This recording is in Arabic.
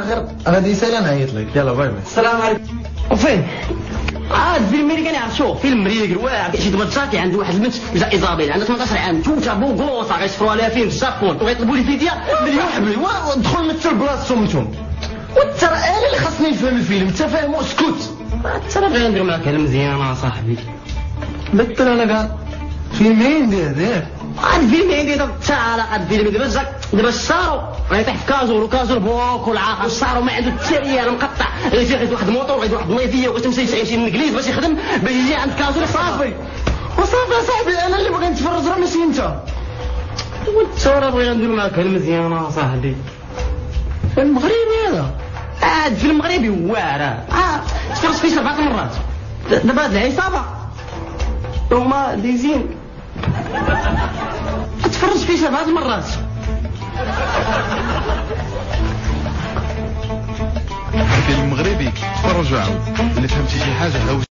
غير غادي يسالي نعيط لك. يلا باي باي. السلام عليكم. وفين؟ عاد فيلم اللي كان شوف فيلم مريق واعر شي دبرتاكي عند واحد البنت جا إيزابيل. عندها 18 عام. توتا بوغوصا غيصفروا عليها فيلم. في الجابون وغيطلبوا لي فيديا مليون حبيبي. ودخل مثل بلاصتهم أنتم وانت راه أنا اللي خاصني نفهم الفيلم؟ انت فاهم اسكت. ترى بغينا نديرو معاك كلام مزيان صاحبي. بطل أنا كاع فيلم هندي هذاك هاد الفيلم عندي دابا تعالى هاد الفيلم دابا جاك دابا الشارو غيطيح في كازور وكازور بوك والعاقل. الشارو ما عنده حتى ريال مقطع. غيجي غيد واحد الموطور غيد واحد النيفيه وتمشي يمشي من الانجليز باش يخدم. باش يجي عند كازور صافي. وصافي صاحبي أنا اللي بغيت نتفرج راه ماشي أنت. وانت راه بغينا نديرو معاك كلام مزيان صاحبي. فيلم مغربي هذا. هاد فيلم مغربي واعر آه تفرجت فيه سبعة مرات. دابا هاد العصابة هما ديزين. تفرجت فيه سبعة مرات. فيلم مغربي تفرجوا اللي فهمتي شي حاجة